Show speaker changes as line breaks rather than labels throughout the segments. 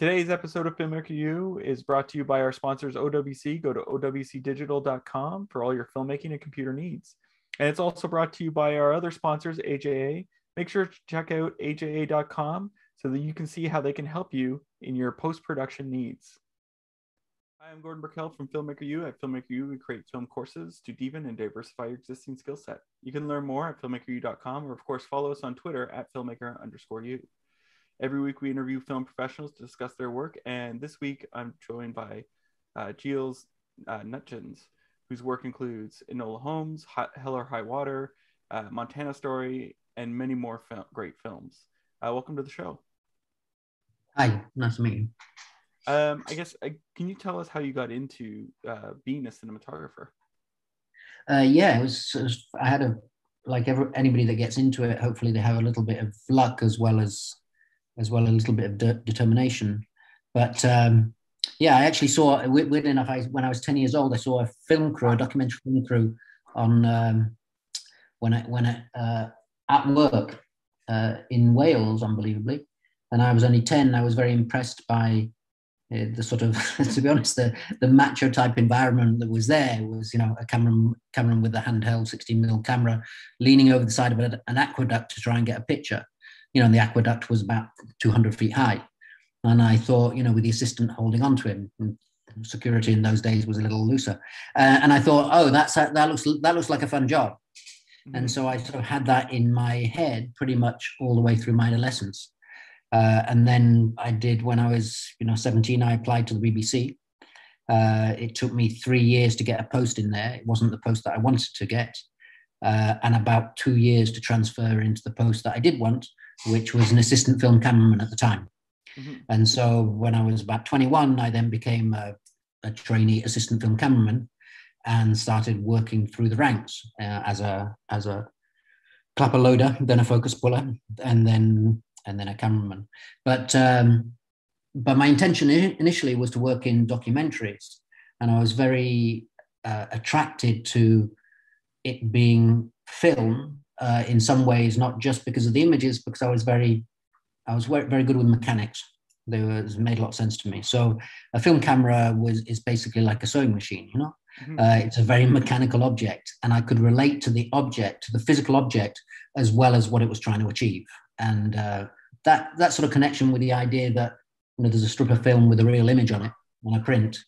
Today's episode of Filmmaker U is brought to you by our sponsors OWC. Go to owcdigital.com for all your filmmaking and computer needs. And it's also brought to you by our other sponsors, AJA. Make sure to check out aja.com so that you can see how they can help you in your post production needs. Hi, I'm Gordon Burkell from Filmmaker U. At Filmmaker U, we create film courses to deepen and diversify your existing skill set. You can learn more at filmmakeru.com or, of course, follow us on Twitter at filmmaker underscore U. Every week, we interview film professionals to discuss their work. And this week, I'm joined by uh, Giles uh, Nuttgens, whose work includes Enola Holmes, Hot, Hell or High Water, uh, Montana Story, and many more fil- great films. Uh, welcome to the show.
Hi, nice to meet you.
Um, I guess, uh, can you tell us how you got into uh, being a cinematographer?
Uh, yeah, it was, it was, I had a like every, anybody that gets into it. Hopefully, they have a little bit of luck as well as as well a little bit of de- determination. But um, yeah, I actually saw weird enough. I, when I was ten years old, I saw a film crew, a documentary film crew, on um, when I when I, uh, at work uh, in Wales, unbelievably, and I was only ten. I was very impressed by uh, the sort of, to be honest, the the macho type environment that was there was, you know, a cameraman cameraman with a handheld 16 mm camera, leaning over the side of an aqueduct to try and get a picture you know, and the aqueduct was about 200 feet high. And I thought, you know, with the assistant holding on to him, security in those days was a little looser. Uh, and I thought, oh, that's that looks that looks like a fun job. Mm-hmm. And so I sort of had that in my head pretty much all the way through my adolescence. Uh, and then I did when I was, you know, 17, I applied to the BBC. Uh, it took me three years to get a post in there. It wasn't the post that I wanted to get, uh, and about two years to transfer into the post that I did want, which was an assistant film cameraman at the time. Mm-hmm. And so when I was about 21, I then became a, a trainee assistant film cameraman and started working through the ranks uh, as a as a clapper loader, then a focus puller, and then and then a cameraman. But um, but my intention initially was to work in documentaries, and I was very uh, attracted to it being film uh, in some ways, not just because of the images, because I was very, I was very good with mechanics. They was made a lot of sense to me. So a film camera was is basically like a sewing machine, you know. Mm-hmm. Uh, it's a very mechanical object, and I could relate to the object, to the physical object, as well as what it was trying to achieve. And uh, that that sort of connection with the idea that you know there's a strip of film with a real image on it on a print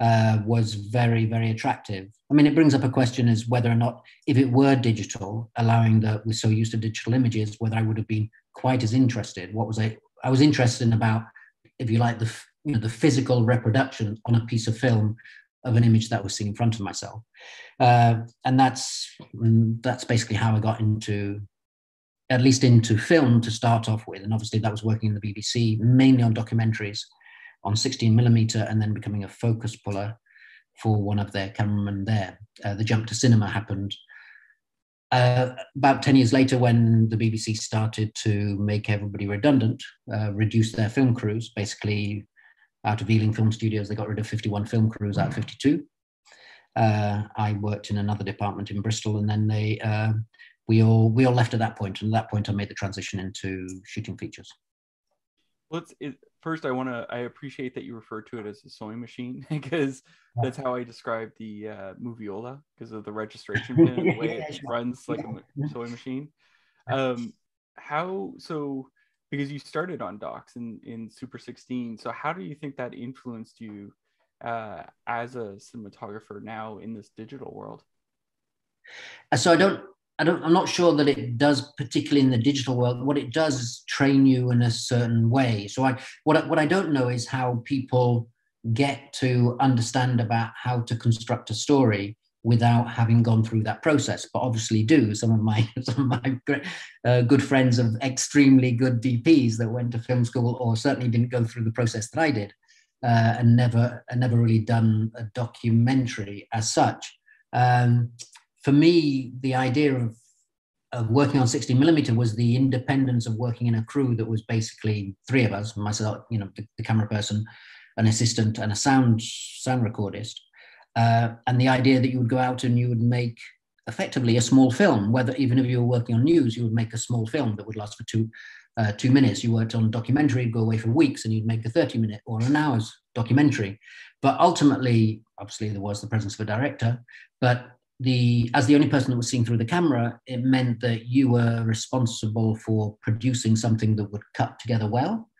uh, was very, very attractive. I mean, it brings up a question as whether or not, if it were digital, allowing that we're so used to digital images, whether I would have been quite as interested. What was I? I was interested in about, if you like, the you know the physical reproduction on a piece of film of an image that was seen in front of myself, uh, and that's mm, that's basically how I got into, at least into film to start off with, and obviously that was working in the BBC mainly on documentaries on 16 millimeter and then becoming a focus puller for one of their cameramen there. Uh, the jump to cinema happened uh, about 10 years later when the BBC started to make everybody redundant, uh, reduce their film crews, basically out of Ealing Film Studios, they got rid of 51 film crews out of 52. Uh, I worked in another department in Bristol and then they, uh, we all we all left at that point, and at that point, I made the transition into shooting features.
It's, it, first I want to I appreciate that you refer to it as a sewing machine because that's how I describe the uh, Moviola because of the registration pin the way it runs like a sewing machine. Um, how so? Because you started on docs in in Super 16, so how do you think that influenced you uh, as a cinematographer now in this digital world?
So I don't I don't, I'm not sure that it does, particularly in the digital world. What it does is train you in a certain way. So I, what, what I don't know is how people get to understand about how to construct a story without having gone through that process. But obviously, do some of my some of my uh, good friends of extremely good DPs that went to film school or certainly didn't go through the process that I did, uh, and never never really done a documentary as such. Um, for me, the idea of, of working on 60 millimeter was the independence of working in a crew that was basically three of us, myself, you know, the, the camera person, an assistant, and a sound sound recordist. Uh, and the idea that you would go out and you would make effectively a small film, whether even if you were working on news, you would make a small film that would last for two uh, two minutes. You worked on documentary, go away for weeks, and you'd make a 30 minute or an hour's documentary. But ultimately, obviously, there was the presence of a director. But the as the only person that was seeing through the camera, it meant that you were responsible for producing something that would cut together well,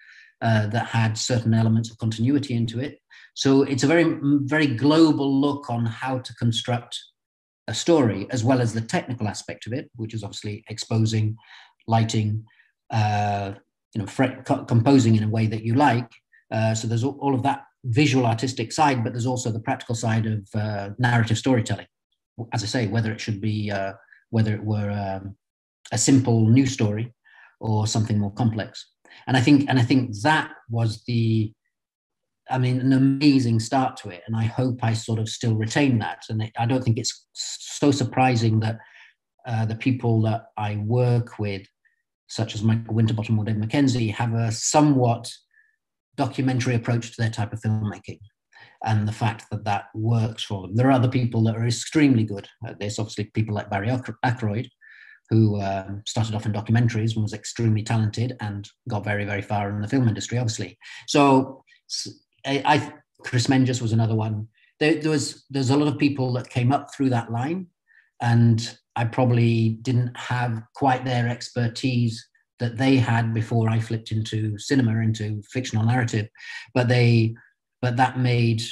uh, that had certain elements of continuity into it. So it's a very very global look on how to construct a story, as well as the technical aspect of it, which is obviously exposing, lighting, uh, you know, co- composing in a way that you like. Uh, so there's all, all, of that visual artistic side, but there's also the practical side of uh, narrative storytelling. As I say, whether it should be uh, whether it were um, a simple news story or something more complex. And I think and I think that was the I mean, an amazing start to it. And I hope I sort of still retain that. And I don't think it's so surprising that uh, the people that I work with such as Michael Winterbottom or Dave Mackenzie, have a somewhat documentary approach to their type of filmmaking and the fact that that works for them. There are other people that are extremely good at this. Obviously, people like Barry Ackroyd, who um, started off in documentaries and was extremely talented and got very, very far in the film industry, obviously. So, I, I Chris Menges was another one. There, there, was there's a lot of people that came up through that line, and I probably didn't have quite their expertise that they had before I flipped into cinema, into fictional narrative. But they, but that made,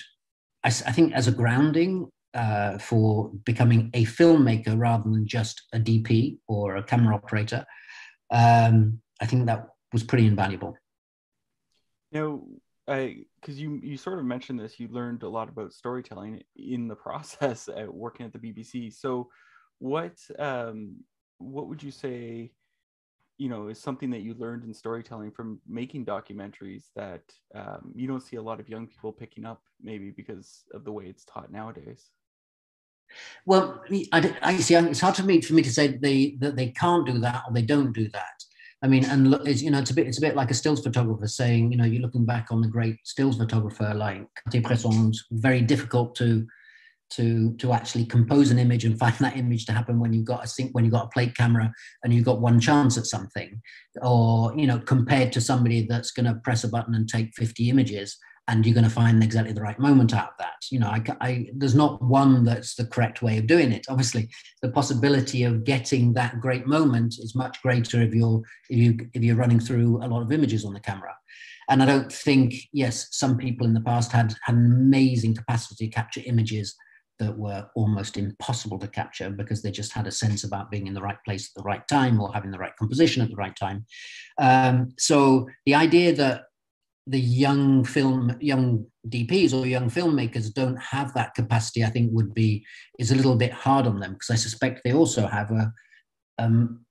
I, I think, as a grounding uh, for becoming a filmmaker rather than just a DP or a camera operator. Um, I think that was pretty invaluable.
You know, I because you you sort of mentioned this, you learned a lot about storytelling in the process at working at the BBC. So what um, what would you say you know is something that you learned in storytelling from making documentaries that um, you don't see a lot of young people picking up maybe because of the way it's taught nowadays?
Well i, I see it's hard for me for me to say that they that they can't do that or they don't do that. I mean, and look, it's, you know, it's a bit, it's a bit like a stills photographer saying, you know, you're looking back on the great stills photographer like Cartier-Bresson's very difficult to to to actually compose an image and find that image to happen when you've got a sync when you've got a plate camera and you've got one chance at something. Or you know compared to somebody that's going to press a button and take 50 images and you're going to find exactly the right moment out of that. You know I, I, there's not one that's the correct way of doing it. Obviously the possibility of getting that great moment is much greater if you're if you if you're running through a lot of images on the camera. And i don't think yes some people in the past had had an amazing capacity to capture images that were almost impossible to capture because they just had a sense about being in the right place at the right time or having the right composition at the right time. Um, so the idea that the young film, young DPs or young filmmakers don't have that capacity, I think would be is a little bit hard on them because I suspect they also have a um,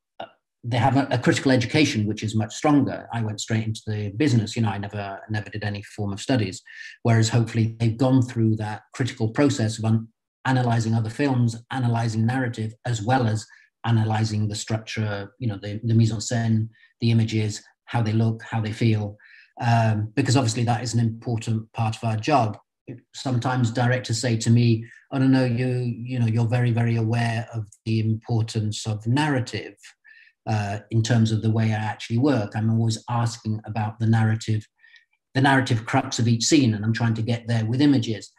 they have a, a, critical education which is much stronger. I went straight into the business, you know, I never never did any form of studies, whereas hopefully they've gone through that critical process of un- analyzing other films, analyzing narrative, as well as analyzing the structure, you know, the, the mise en scène, the images, how they look, how they feel, um, because obviously that is an important part of our job. Sometimes directors say to me, "I don't know, you, you know, you're very, very aware of the importance of narrative uh, in terms of the way I actually work. I'm always asking about the narrative, the narrative crux of each scene, and I'm trying to get there with images."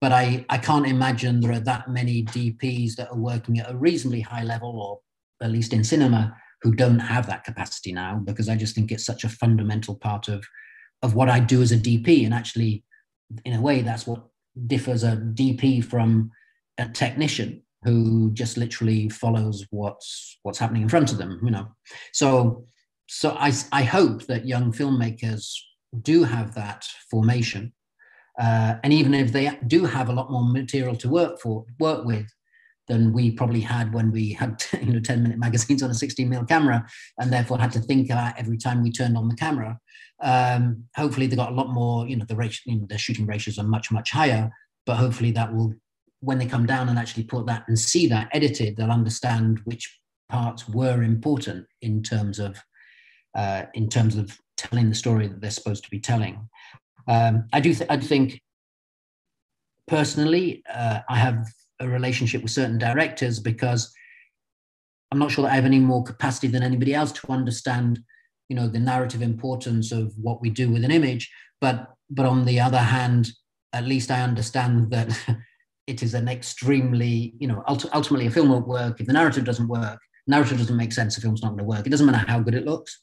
But I, I can't imagine there are that many DPs that are working at a reasonably high level, or at least in cinema, who don't have that capacity now, because I just think it's such a fundamental part of, of what I do as a DP. And actually, in a way, that's what differs a DP from a technician who just literally follows what's what's happening in front of them, you know. So so I, I hope that young filmmakers do have that formation uh, and even if they do have a lot more material to work for, work with, than we probably had when we had you know 10 minute magazines on a 16 mil camera and therefore had to think about every time we turned on the camera um, hopefully they got a lot more you know the ratio you know, the shooting ratios are much much higher. But hopefully that will when they come down and actually put that and see that edited they'll understand which parts were important in terms of uh, in terms of telling the story that they're supposed to be telling um, I do. Th- I think personally, uh, I have a relationship with certain directors because I'm not sure that I have any more capacity than anybody else to understand you know the narrative importance of what we do with an image but but on the other hand at least i understand that it is an extremely you know ultimately a film won't work if the narrative doesn't work narrative doesn't make sense the film's not going to work it doesn't matter how good it looks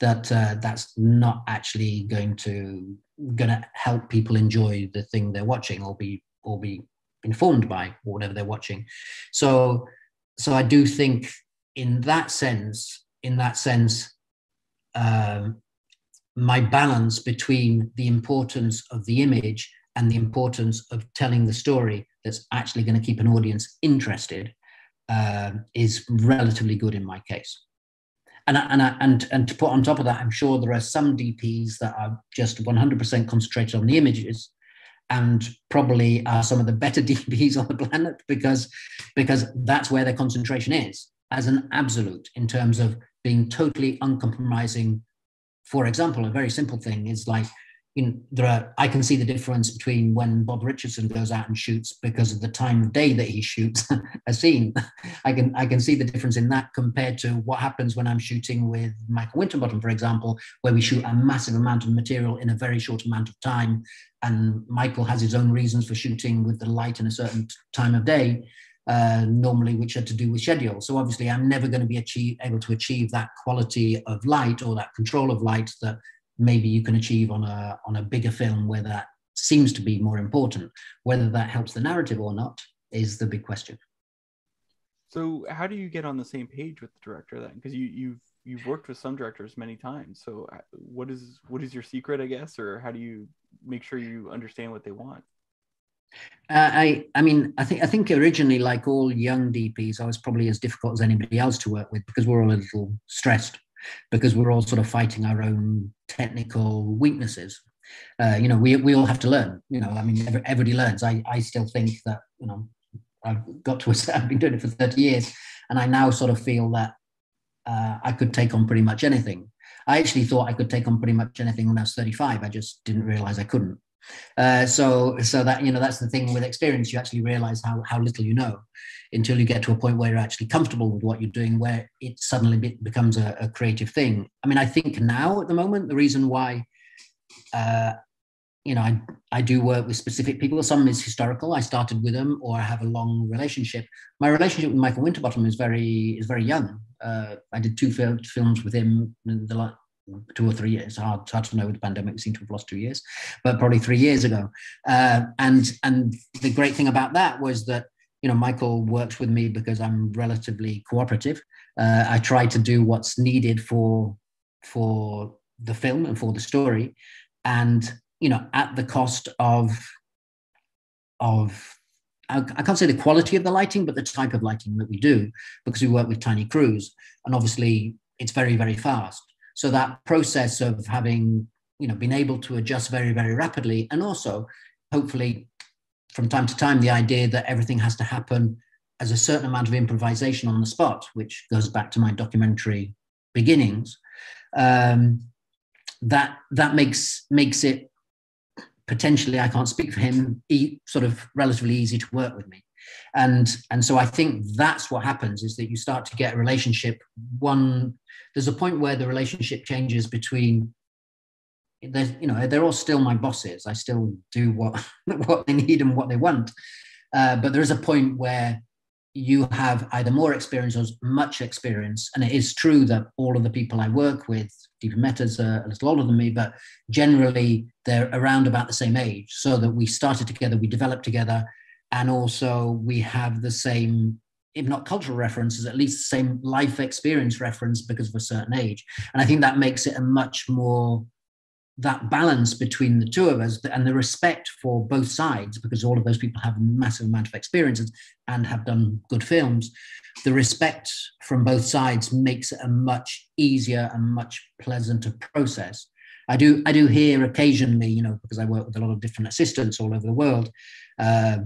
that uh, that's not actually going to going to help people enjoy the thing they're watching or be or be informed by whatever they're watching so so i do think in that sense in that sense um, my balance between the importance of the image and the importance of telling the story that's actually going to keep an audience interested uh, is relatively good in my case. And, and, and, and to put on top of that, I'm sure there are some DPs that are just 100% concentrated on the images and probably are some of the better DPs on the planet because, because that's where their concentration is as an absolute in terms of being totally uncompromising. For example, a very simple thing is like, you know, there are, I can see the difference between when Bob Richardson goes out and shoots because of the time of day that he shoots a scene. I can I can see the difference in that compared to what happens when I'm shooting with Michael Winterbottom, for example, where we shoot a massive amount of material in a very short amount of time, and Michael has his own reasons for shooting with the light in a certain time of day uh, normally which are to do with schedule. So obviously, I'm never going to be achieve, able to achieve that quality of light or that control of light that maybe you can achieve on a on a bigger film where that seems to be more important. Whether that helps the narrative or not is the big question.
So, how do you get on the same page with the director then? Because you you've you've worked with some directors many times. So, uh, what is what is your secret, I guess, or how do you make sure you understand what they want?
Uh, I, I mean, I think I think originally, like all young DPs, I was probably as difficult as anybody else to work with because we're all a little stressed, because we're all sort of fighting our own technical weaknesses. Uh, you know, we we all have to learn. You know, I mean, everybody learns. I I still think that you know, I've got to I've been doing it for thirty years, and I now sort of feel that uh, I could take on pretty much anything. I actually thought I could take on pretty much anything when I was 35. I just didn't realize I couldn't. Uh, so so that you know that's the thing with experience. You actually realize how, how little you know until you get to a point where you're actually comfortable with what you're doing where it suddenly be, becomes a, a, creative thing. I mean i think now at the moment the reason why uh, you know I, I do work with specific people some is historical. I started with them or i have a long relationship. My relationship with michael winterbottom is very is very young. Uh, i did two fil- films with him the two or three years. Hard, it's hard to know with the pandemic. We seem to have lost two years, but probably three years ago. Uh, and and the great thing about that was that you know Michael works with me because I'm relatively cooperative. Uh, I try to do what's needed for for the film and for the story, and you know at the cost of of I, can't say the quality of the lighting, but the type of lighting that we do, because we work with tiny crews, and obviously it's very very fast. So that process of having, you know, been able to adjust very, very rapidly, and also hopefully from time to time, the idea that everything has to happen as a certain amount of improvisation on the spot, which goes back to my documentary beginnings. Um, that that makes makes it potentially I can't speak for him e- sort of relatively easy to work with me and and so i think that's what happens is that you start to get a relationship one there's a point where the relationship changes between there's you know they're all still my bosses. I still do what what they need and what they want. Uh, but there is a point where you have either more experience or much experience. And it is true that all of the people i work with Deepa are a little older than me but generally they're around about the same age. So that we started together we developed together and also we have the same if not cultural references at least the same life experience reference because of a certain age. And i think that makes it a much more that balance between the two of us and the respect for both sides because all of those people have a massive amount of experiences and have done good films. The respect from both sides makes it a much easier and much pleasanter process i do i do hear occasionally you know because i work with a lot of different assistants all over the world uh,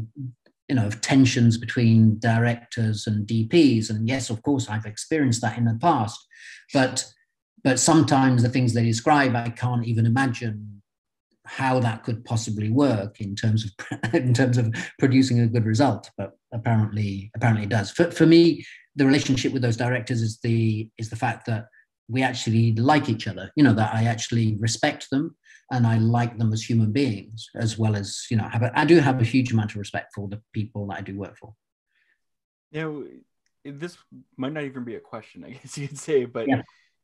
you know, of tensions between directors and DPs. And yes, of course, I've experienced that in the past. But but sometimes the things they describe, I can't even imagine how that could possibly work in terms of in terms of producing a good result. But apparently, apparently it does. For, for me, the relationship with those directors is the is the fact that we actually like each other. You know that I actually respect them and I like them as human beings, as well as you know. Have a, I do have a huge amount of respect for the people that I do work for.
You know, this might not even be a question, I guess you could say, but yeah.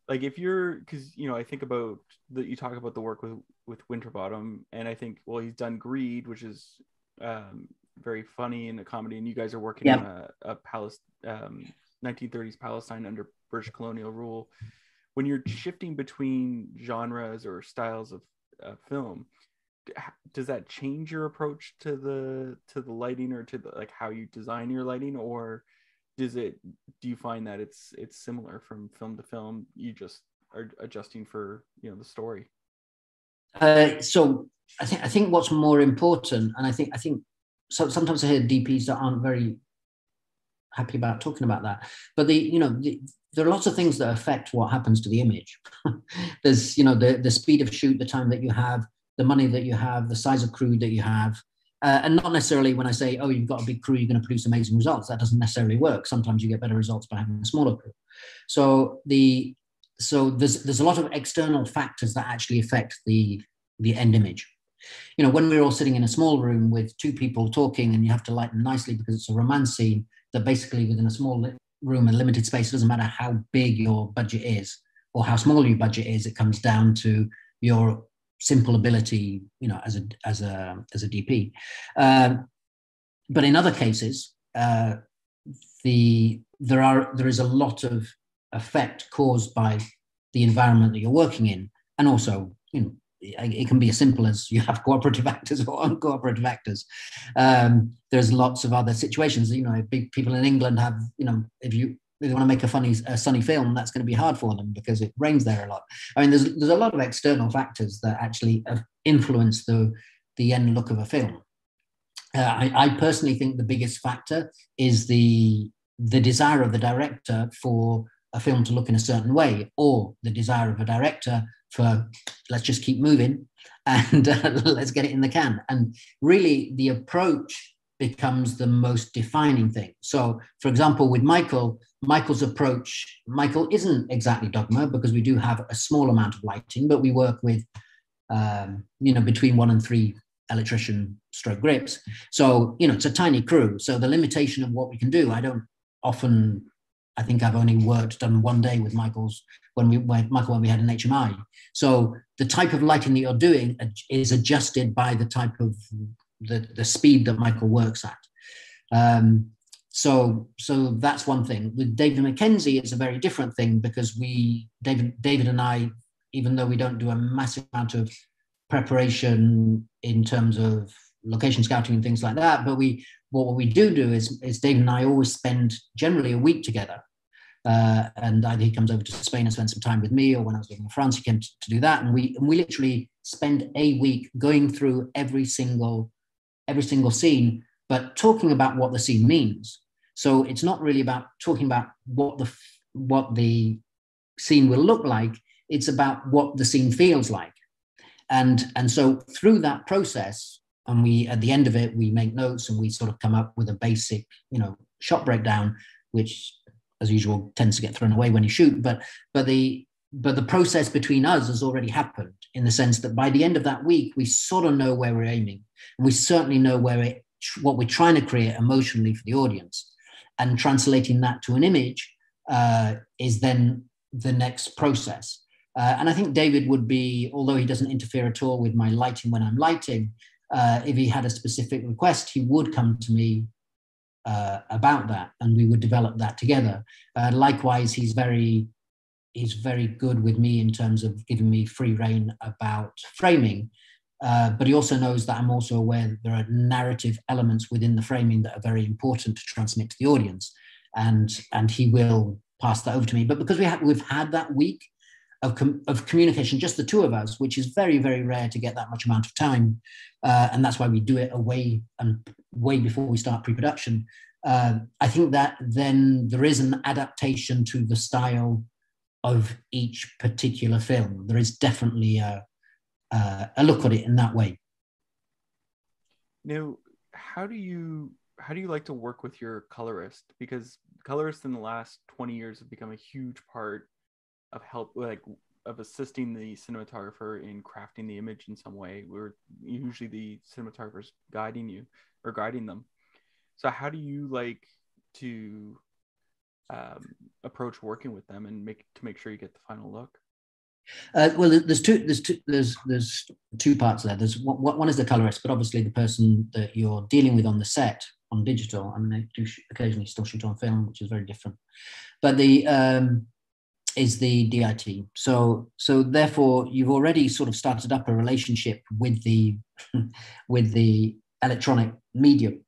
like if you're, because you know, I think about that. You talk about the work with with Winterbottom, and I think well, he's done Greed, which is um, very funny in a comedy, and you guys are working yeah. on a, a um, 1930s Palestine under British colonial rule. When you're shifting between genres or styles of uh, film, does that change your approach to the to the lighting or to the like how you design your lighting, or does it do you find that it's it's similar from film to film? You just are adjusting for you know the story.
Uh, so I think I think what's more important, and I think I think so sometimes I hear DPs that aren't very happy about talking about that. But the you know the, there are lots of things that affect what happens to the image. There's you know the the speed of shoot, the time that you have, the money that you have, the size of crew that you have. Uh, and not necessarily when I say, oh, you've got a big crew, you're going to produce amazing results. That doesn't necessarily work. Sometimes you get better results by having a smaller crew. So the so there's there's a lot of external factors that actually affect the the end image you know, when we're all sitting in a small room with two people talking and you have to light them nicely because it's a romance scene, that basically within a small room and limited space, it doesn't matter how big your budget is or how small your budget is, it comes down to your simple ability, you know, as a as a as a DP. Um, but in other cases, uh, the there are there is a lot of effect caused by the environment that you're working in, and also you know it can be as simple as you have cooperative actors or uncooperative actors. Um, there's lots of other situations. You know, big people in England have, you know, if you they want to make a funny a sunny film, that's going to be hard for them because it rains there a lot. I mean, there's there's a lot of external factors that actually influence the the end look of a film. Uh, I, I personally think the biggest factor is the the desire of the director for a film to look in a certain way, or the desire of a director for let's just keep moving and uh, let's get it in the can. And really, the approach becomes the most defining thing. So, for example, with Michael, Michael's approach, Michael isn't exactly dogma because we do have a small amount of lighting, but we work with, um, you know, between one and three electrician stroke grips. So, you know, it's a tiny crew. So the limitation of what we can do, I don't often I think I've only worked done one day with Michael's when we when Michael when we had an HMI. So the type of lighting that you're doing is adjusted by the type of the, the speed that Michael works at. Um, so so that's one thing. With David Mackenzie, it's a very different thing because we David David and I, even though we don't do a massive amount of preparation in terms of location scouting and things like that, but we what we do do is, is David and I always spend generally a week together. Uh, and either he comes over to Spain and spends some time with me, or when I was living in France, he came to, to do that. And we and we literally spend a week going through every single every single scene, but talking about what the scene means. So it's not really about talking about what the what the scene will look like. It's about what the scene feels like. And and so through that process, and we at the end of it we make notes and we sort of come up with a basic you know shot breakdown which as usual tends to get thrown away when you shoot. But but the but the process between us has already happened in the sense that by the end of that week we sort of know where we're aiming. And we certainly know where it what we're trying to create emotionally for the audience. And translating that to an image uh, is then the next process. Uh, and i think david would be although he doesn't interfere at all with my lighting when i'm lighting uh, if he had a specific request, he would come to me uh, about that, and we would develop that together. Uh, likewise, he's very he's very good with me in terms of giving me free reign about framing. Uh, but he also knows that I'm also aware that there are narrative elements within the framing that are very important to transmit to the audience, and and he will pass that over to me. But because we have we've had that week, of, com- of communication, just the two of us, which is very, very rare to get that much amount of time. Uh, and that's why we do it away and way before we start pre-production. Uh, I think that then there is an adaptation to the style of each particular film. There is definitely a, a, a look at it in that way.
Now, how do you how do you like to work with your colorist? Because colorists in the last 20 years have become a huge part of help like of assisting the cinematographer in crafting the image in some way where usually the cinematographer's guiding you or guiding them so how do you like to um, approach working with them and make to make sure you get the final look
uh, well, there's two. There's two. There's there's two parts there. There's one, one is the colorist, but obviously the person that you're dealing with on the set on digital. I mean, they do occasionally still shoot on film, which is very different. But the um, is the DIT. So so therefore you've already sort of started up a relationship with the with the electronic medium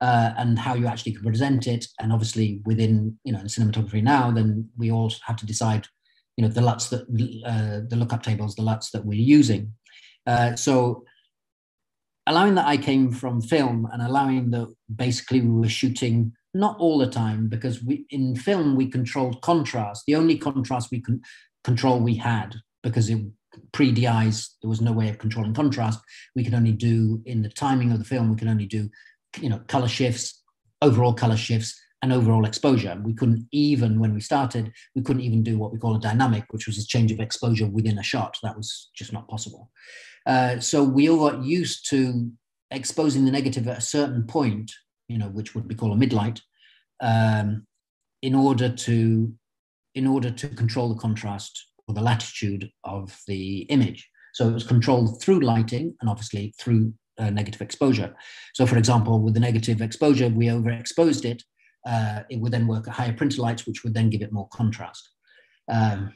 uh, and how you actually can present it. And obviously within you know in cinematography now, then we all have to decide you know the LUTs that uh, the lookup tables, the LUTs that we're using. Uh, so allowing that I came from film and allowing that basically we were shooting not all the time because we in film we controlled contrast. The only contrast we can control we had because it pre DIs there was no way of controlling contrast. We could only do in the timing of the film we could only do you know color shifts overall color shifts and overall exposure. We couldn't even when we started we couldn't even do what we call a dynamic which was a change of exposure within a shot. That was just not possible. Uh, so we all got used to exposing the negative at a certain point you know, which would be called a midlight, um, in order to in order to control the contrast or the latitude of the image. So it was controlled through lighting and obviously through uh, negative exposure. So, for example, with the negative exposure, we overexposed it. Uh, it would then work at higher printer lights, which would then give it more contrast. Um,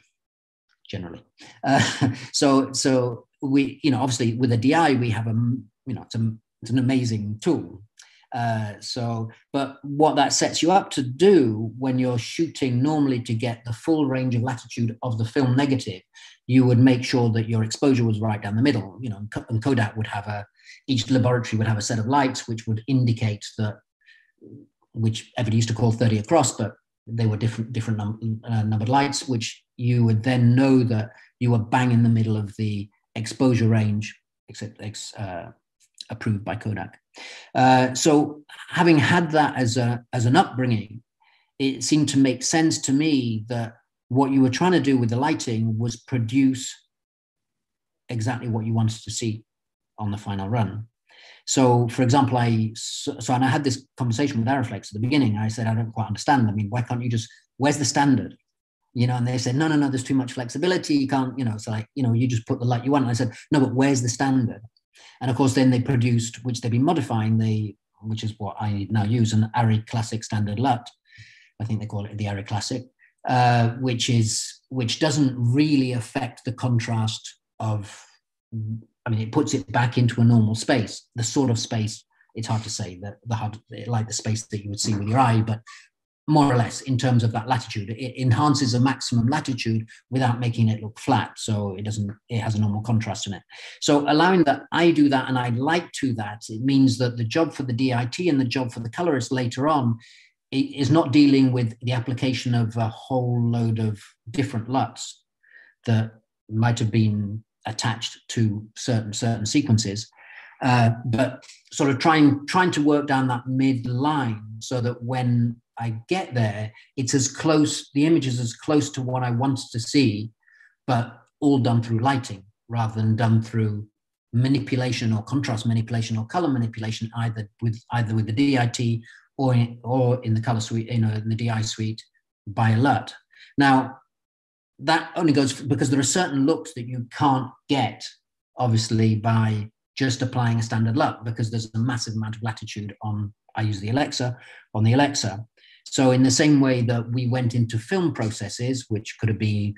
generally, uh, so so we you know obviously with a DI we have a you know it's, a, it's an amazing tool uh, so, but what that sets you up to do when you're shooting normally to get the full range of latitude of the film negative, you would make sure that your exposure was right down the middle. You know, and Kodak would have a, each laboratory would have a set of lights which would indicate that, which everybody used to call 30 across, but they were different, different num- uh, numbered lights, which you would then know that you were bang in the middle of the exposure range, except uh, approved by Kodak. Uh, so having had that as a as an upbringing, it seemed to make sense to me that what you were trying to do with the lighting was produce exactly what you wanted to see on the final run. So, for example, I so, so and I had this conversation with Arriflex at the beginning. I said, I don't quite understand. I mean, why can't you just? Where's the standard? You know, and they said, no, no, no. There's too much flexibility. You can't. You know, it's like you know, you just put the light you want. And I said, no, but where's the standard? And of course, then they produced, which they've been modifying, they, which is what I now use, an ARRI Classic Standard LUT. I think they call it the ARRI Classic, uh, which is which doesn't really affect the contrast of. I mean, it puts it back into a normal space, the sort of space. It's hard to say that the hard, like the space that you would see with your eye, but more or less in terms of that latitude. It enhances a maximum latitude without making it look flat. So it doesn't, it has a normal contrast in it. So allowing that I do that and I like to that, it means that the job for the DIT and the job for the colorist later on is not dealing with the application of a whole load of different LUTs that might have been attached to certain certain sequences. Uh, but sort of trying trying to work down that mid line so that when I get there, it's as close, the image is as close to what I wanted to see, but all done through lighting rather than done through manipulation or contrast manipulation or color manipulation, either with either with the DIT or in, or in the color suite, you know, in the DI suite by a LUT. Now, that only goes because there are certain looks that you can't get, obviously, by just applying a standard LUT because there's a massive amount of latitude on. I use the Alexa on the Alexa, so, in the same way that we went into film processes, which could have been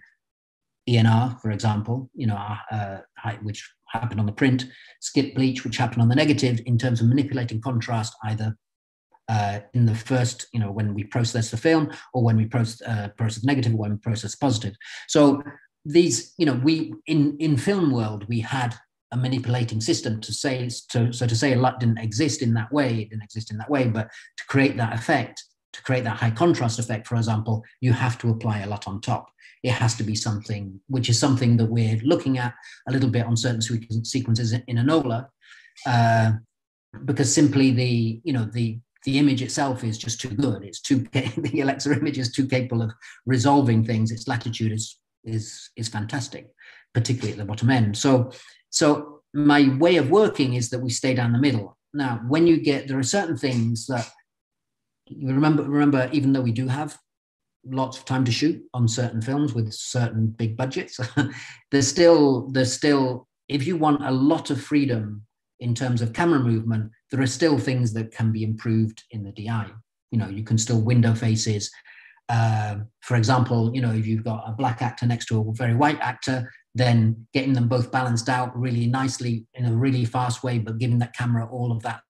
ENR, for example, you know, uh, which happened on the print, skip bleach, which happened on the negative, in terms of manipulating contrast, either uh, in the first, you know, when we process the film, or when we process, uh, process negative, or when we process positive. So these, you know, we in in film world we had a manipulating system to say to so to say a LUT didn't exist in that way, it didn't exist in that way, but to create that effect to create that high contrast effect, for example, you have to apply a lot on top. It has to be something which is something that we're looking at a little bit on certain sequences in Enola, uh, because simply the you know the the image itself is just too good. It's too the Alexa image is too capable of resolving things. Its latitude is is is fantastic, particularly at the bottom end. So so my way of working is that we stay down the middle. Now, when you get there are certain things that remember remember even though we do have lots of time to shoot on certain films with certain big budgets there's still there's still if you want a lot of freedom in terms of camera movement there are still things that can be improved in the di you know you can still window faces. Uh, for example you know if you've got a black actor next to a very white actor then getting them both balanced out really nicely in a really fast way but giving that camera all of that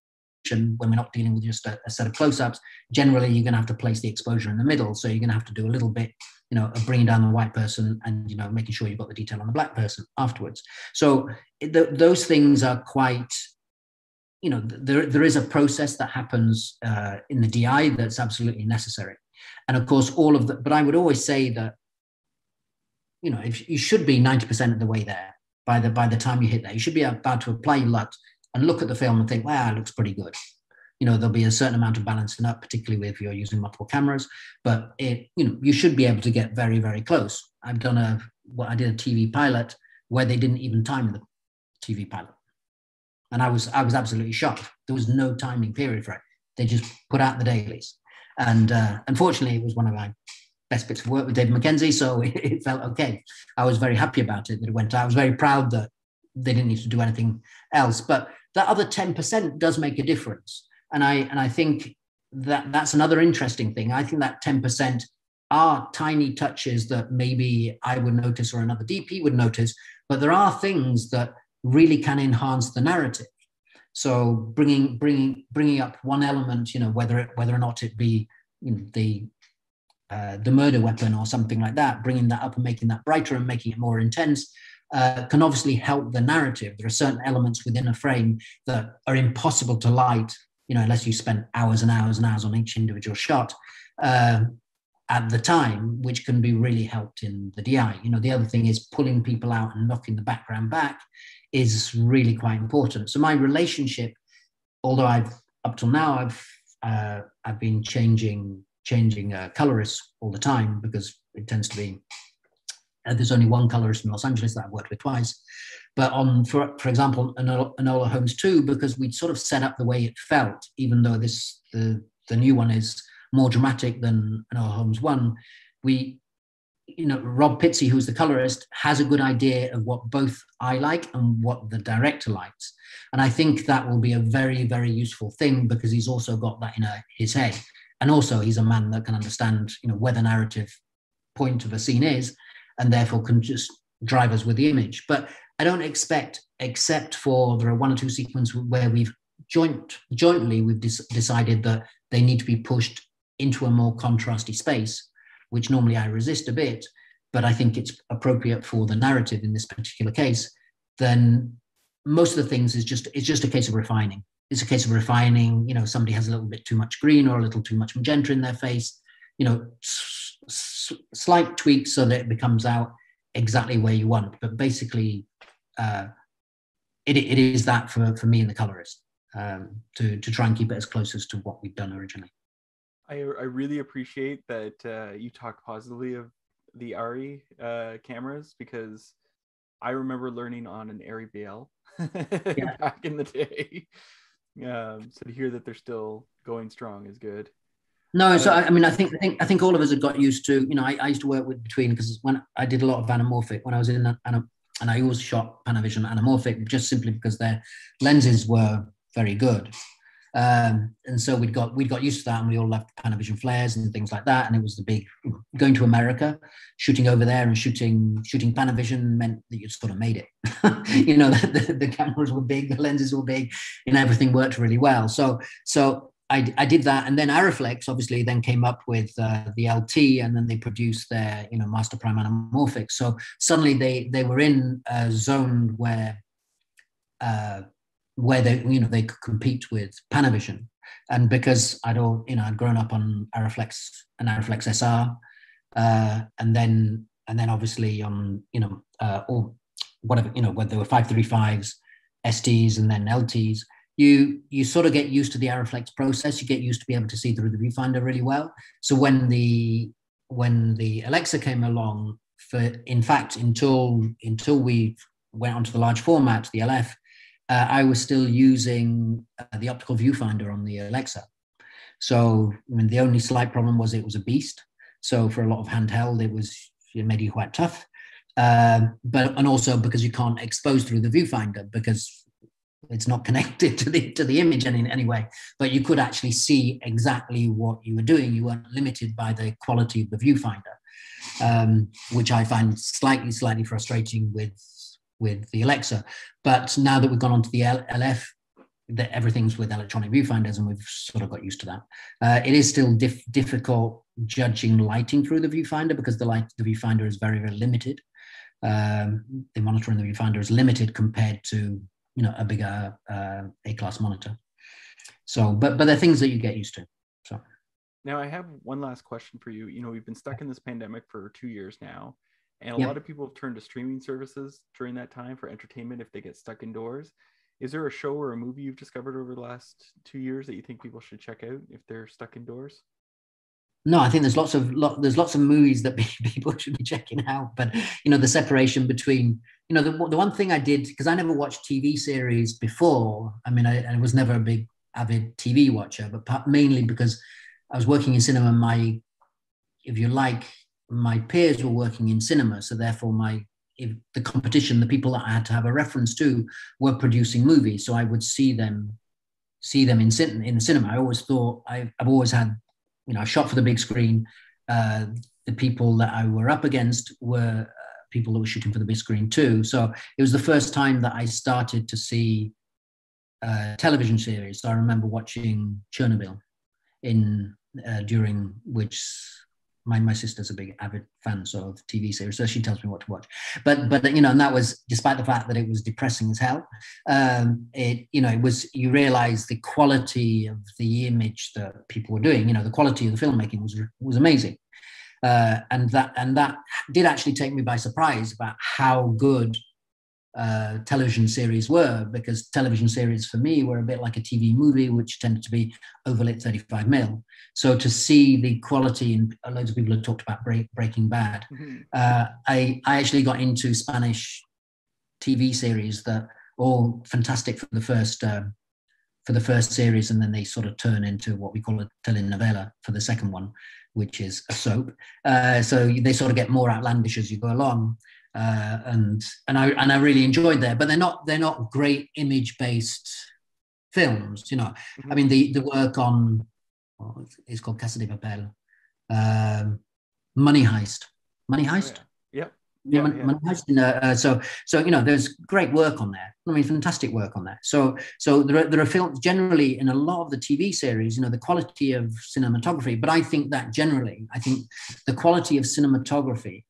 when we're not dealing with just a, a set of close-ups. Generally you're going to have to place the exposure in the middle. So you're going to have to do a little bit you know of bringing down the white person and you know making sure you've got the detail on the black person afterwards. So the, those things are quite you know there, there is a process that happens uh, in the di that's absolutely necessary. And of course all of the but i would always say that you know if you should be 90% of the way there. By the by the time you hit there you should be about to apply LUT and look at the film and think, wow, it looks pretty good. You know, there'll be a certain amount of balancing up, particularly if you're using multiple cameras, but it, you know, you should be able to get very, very close. I've done a, what I did a TV pilot where they didn't even time the TV pilot. And I was, I was absolutely shocked. There was no timing period for it. They just put out the dailies. And uh, unfortunately, it was one of my best bits of work with David Mackenzie. So it, it, felt okay. I was very happy about it that it went. out. I was very proud that they didn't need to do anything else. But that other 10% does make a difference. And I and I think that that's another interesting thing. I think that 10% are tiny touches that maybe I would notice or another DP would notice, but there are things that really can enhance the narrative. So bringing bringing bringing up one element, you know, whether it, whether or not it be you know, the uh, the murder weapon or something like that, bringing that up and making that brighter and making it more intense, uh, can obviously help the narrative. There are certain elements within a frame that are impossible to light, you know, unless you spent hours and hours and hours on each individual shot uh, at the time, which can be really helped in the DI. You know, the other thing is pulling people out and knocking the background back is really quite important. So my relationship, although I've up till now I've uh, I've been changing changing uh, colorists all the time because it tends to be uh, there's only one colorist in Los Angeles that I've worked with twice. But on, for, for example, Enola Holmes 2, because we'd sort of set up the way it felt, even though this the, the new one is more dramatic than Enola Holmes 1, we, you know, Rob Pizzey, who's the colorist, has a good idea of what both I like and what the director likes. And I think that will be a very, very useful thing because he's also got that in a, his head. And also he's a man that can understand, you know, where the narrative point of a scene is and therefore can just drive us with the image. But I don't expect, except for there are one or two sequences where we've joint jointly we've decided that they need to be pushed into a more contrasty space, which normally I resist a bit, but I think it's appropriate for the narrative in this particular case. Then most of the things is just it's just a case of refining. It's a case of refining. You know, somebody has a little bit too much green or a little too much magenta in their face. You know, slight tweaks so that it becomes out exactly where you want. But basically, uh, it, it is that for, for me and the colorist um, to, to try and keep it as close as to what we've done originally.
I, I really appreciate that uh, you talk positively of the ARRI uh, cameras because I remember learning on an ARRI BL yeah. back in the day. Um, so to hear that they're still going strong is good.
No, so I, I, mean, I think I think I think all of us have got used to. You know, I, I used to work with between because when I did a lot of anamorphic when I was in and I always shot Panavision anamorphic just simply because their lenses were very good. Um, and so we'd got we'd got used to that, and we all loved Panavision flares and things like that. And it was the big going to America, shooting over there and shooting shooting Panavision meant that you sort of made it. you know, the, the, the, cameras were big, the lenses were big, and everything worked really well. So so I, I did that, and then Arriflex obviously then came up with uh, the LT, and then they produced their you know Master Prime Anamorphic. So suddenly they they were in a zone where uh, where they you know they could compete with Panavision, and because I'd all you know I'd grown up on Arriflex and Arriflex SR, uh, and then and then obviously on you know uh, or whatever you know whether they were five STs, and then LTs you you sort of get used to the Arriflex process. You get used to be able to see through the viewfinder really well. So when the when the Alexa came along, for in fact until until we went onto the large format, the LF, uh, I was still using uh, the optical viewfinder on the Alexa. So I mean, the only slight problem was it was a beast. So for a lot of handheld, it was it made you quite tough. Um, but and also because you can't expose through the viewfinder because it's not connected to the to the image in any way. But you could actually see exactly what you were doing. You weren't limited by the quality of the viewfinder, um, which I find slightly slightly frustrating with with the Alexa. But now that we've gone on to the LF, that everything's with electronic viewfinders, and we've sort of got used to that. Uh, it is still dif- difficult judging lighting through the viewfinder because the light the viewfinder is very very limited. Um, the monitor in the viewfinder is limited compared to you know a bigger uh, A class monitor. So, but but they're things that you get used to. So.
Now I have one last question for you. You know, we've been stuck in this pandemic for two years now, and a yeah. lot of people have turned to streaming services during that time for entertainment if they get stuck indoors is there a show or a movie you've discovered over the last two years that you think people should check out if they're stuck indoors?
No, I think there's lots of there's lots of movies that people should be checking out. But you know, the separation between you know the, the one thing I did because I never watched TV series before. I mean, I, I was never a big avid TV watcher, but mainly because I was working in cinema. My, if you like, my peers were working in cinema, so therefore my if the competition, the people that I had to have a reference to, were producing movies, so I would see them, see them in in the cinema. I always thought I've, I've always had, you know, I shot for the big screen. Uh, the people that I were up against were uh, people that were shooting for the big screen too. So it was the first time that I started to see uh, television series. So I remember watching Chernobyl in uh, during which my, my sister's a big avid fan so of TV series, so she tells me what to watch. But but you know, and that was despite the fact that it was depressing as hell. Um, it you know it was you realise the quality of the image that people were doing. You know, the quality of the filmmaking was was amazing, uh, and that and that did actually take me by surprise about how good uh, television series were because television series for me were a bit like a TV movie, which tended to be overlit 35 mil. So to see the quality, and loads of people have talked about break, Breaking Bad, mm-hmm. uh, I, I actually got into Spanish TV series that all fantastic for the first um, for the first series, and then they sort of turn into what we call a telenovela for the second one, which is a soap. Uh, so they sort of get more outlandish as you go along uh, and and I and I really enjoyed that. But they're not they're not great image based films. You know, mm-hmm. I mean the the work on oh, it's called Casa de Papel, um, Money Heist, Money Heist. Oh,
yeah. Yep.
Yeah, yeah, Money Heist. Uh, so, so you know, there's great work on there. I mean, fantastic work on there. So, so there are, there are films generally in a lot of the TV series. You know, the quality of cinematography. But I think that generally, I think the quality of cinematography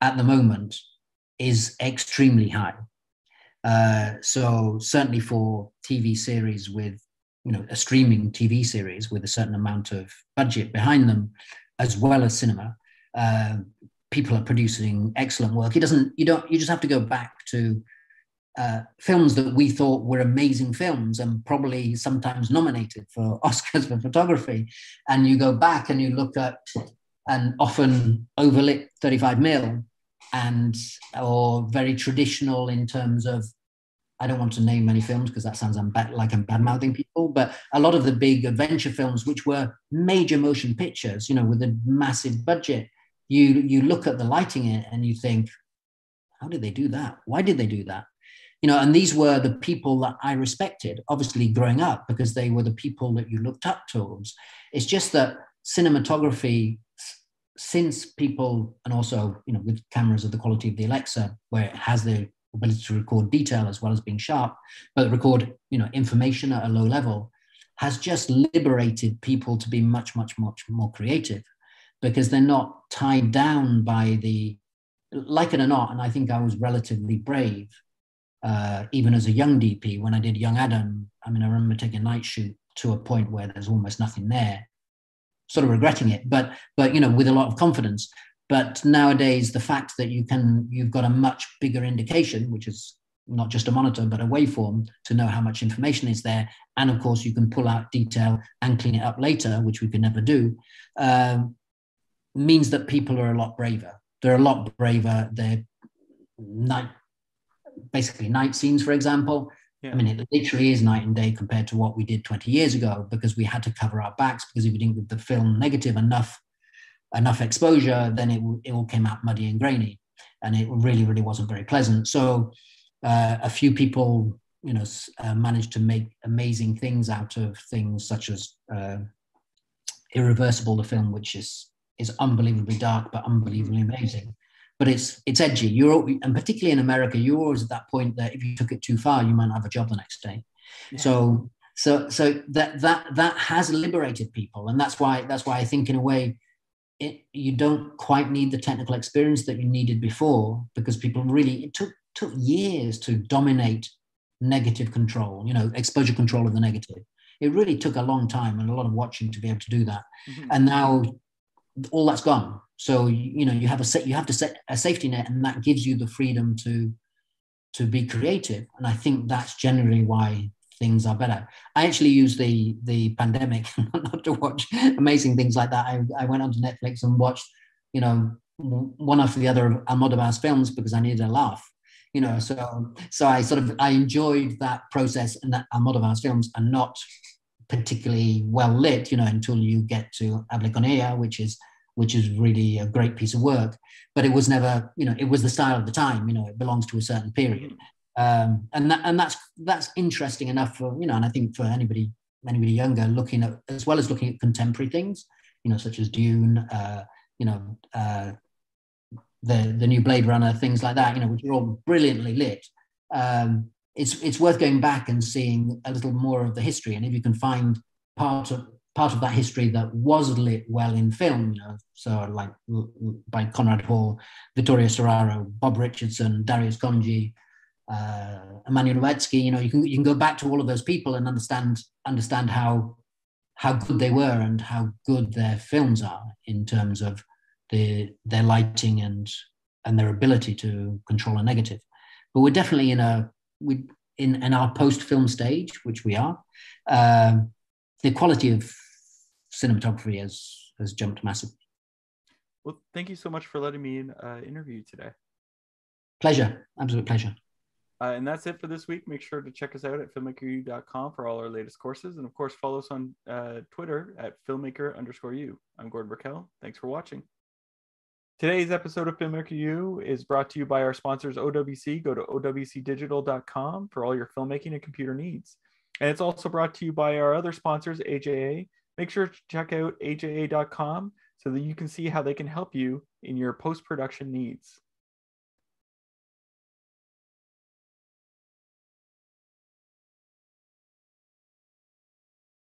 at the moment is extremely high. Uh, so certainly for TV series with you know a streaming TV series with a certain amount of budget behind them, as well as cinema, uh, people are producing excellent work. It doesn't you don't you just have to go back to uh, films that we thought were amazing films and probably sometimes nominated for Oscars for photography, and you go back and you look at and often overlit 35 mil and or very traditional in terms of I don't want to name many films because that sounds like I'm bad mouthing people, but a lot of the big adventure films, which were major motion pictures, you know, with a massive budget, you you look at the lighting and you think, how did they do that? Why did they do that? You know, and these were the people that I respected, obviously growing up, because they were the people that you looked up towards. It's just that cinematography since people, and also you know with cameras of the quality of the Alexa, where it has the ability to record detail as well as being sharp, but record you know information at a low level, has just liberated people to be much, much, much more creative, because they're not tied down by the like it or not. And I think I was relatively brave, uh, even as a young DP when I did Young Adam. I mean, I remember taking a night shoot to a point where there's almost nothing there sort of regretting it, but but you know with a lot of confidence. But nowadays, the fact that you can you've got a much bigger indication, which is not just a monitor but a waveform to know how much information is there, and of course you can pull out detail and clean it up later, which we could never do, um, means that people are a lot braver. they're a lot braver. They're night, basically night scenes, for example. Yeah. I mean, it literally is night and day compared to what we did 20 years ago because we had to cover our backs because if we didn't give the film negative enough enough exposure, then it, it all came out muddy and grainy, and it really, really wasn't very pleasant. So uh, a few people, you know, uh, managed to make amazing things out of things such as uh, Irreversible, the film, which is is unbelievably dark but unbelievably amazing. But it's it's edgy. You're and particularly in America, you're always at that point that if you took it too far, you might not have a job the next day. Yeah. So so so that that that has liberated people, and that's why that's why I think in a way. It, you don't quite need the technical experience that you needed before because people really it took took years to dominate negative control you know exposure control of the negative it really took a long time and a lot of watching to be able to do that mm-hmm. and now all that's gone. So you know you have a set, you have to set a safety net, and that gives you the freedom to to be creative. And I think that's generally why things are better. I actually use the the pandemic not to watch amazing things like that. I, I went onto Netflix and watched, you know, one after the other of Almodovar's films because I needed a laugh. You know, so so I sort of I enjoyed that process and that Almodovar's films are not particularly well lit, you know, until you get to Habla which is which is really a great piece of work. But it was never, you know, it was the style of the time. You know, it belongs to a certain period, um, and that, and that's that's interesting enough for you know, and I think for anybody anybody younger looking at as well as looking at contemporary things, you know, such as Dune, uh, you know, uh, the the new Blade Runner, things like that, you know, which are all brilliantly lit. Um, it's it's worth going back and seeing a little more of the history, and if you can find part of part of that history that was lit well in film, you know, so like by Conrad Hall, Vittorio Storaro, Bob Richardson, Darius Khondji, uh, Emmanuel Lubezki, you know, you can you can go back to all of those people and understand understand how how good they were and how good their films are in terms of the their lighting and and their ability to control a negative. But we're definitely in a we in in our post film stage, which we are. Um, the quality of cinematography has has jumped massively.
Well, thank you so much for letting me uh, interview today.
Pleasure, absolute pleasure.
Uh, and that's it for this week. Make sure to check us out at filmmakeru.com for all our latest courses. And of course, follow us on uh, Twitter at filmmaker underscore you. I'm Gordon Burkell. Thanks for watching. Today's episode of Filmmaker U is brought to you by our sponsors OWC. Go to owcdigital.com for all your filmmaking and computer needs. And it's also brought to you by our other sponsors, AJA. Make sure to check out aja.com so that you can see how they can help you in your post production needs.